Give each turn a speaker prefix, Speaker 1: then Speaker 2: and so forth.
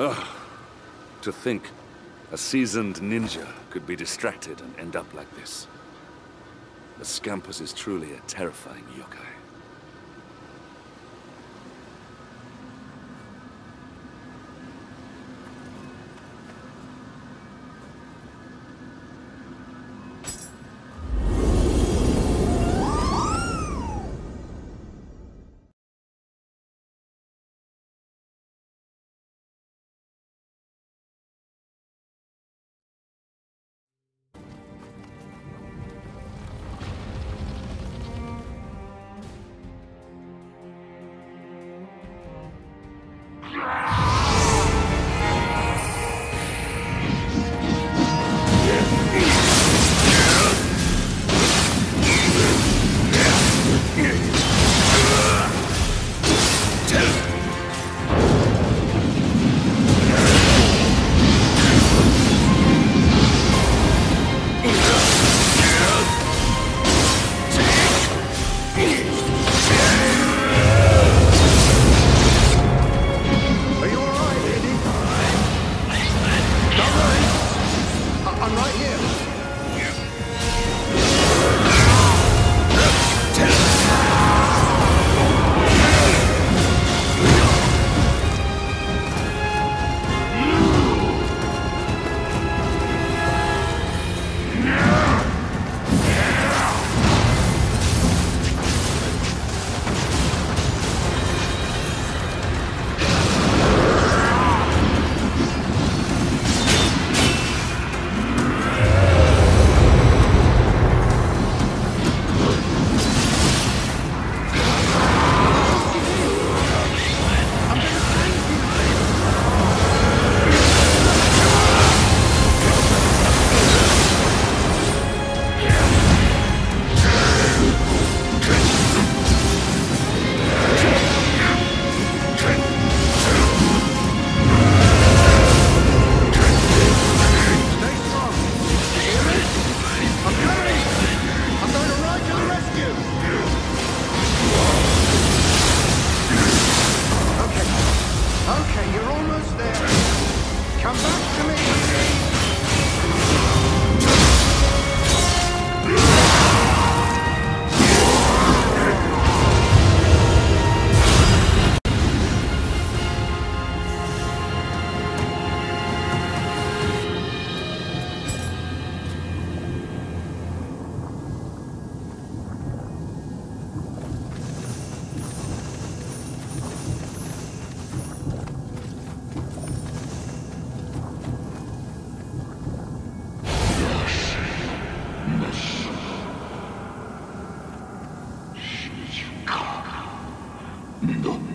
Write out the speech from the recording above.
Speaker 1: Ugh. To think, a seasoned ninja could be distracted and end up like this. The Scampuss is truly a terrifying yokai.
Speaker 2: kill. 嗯。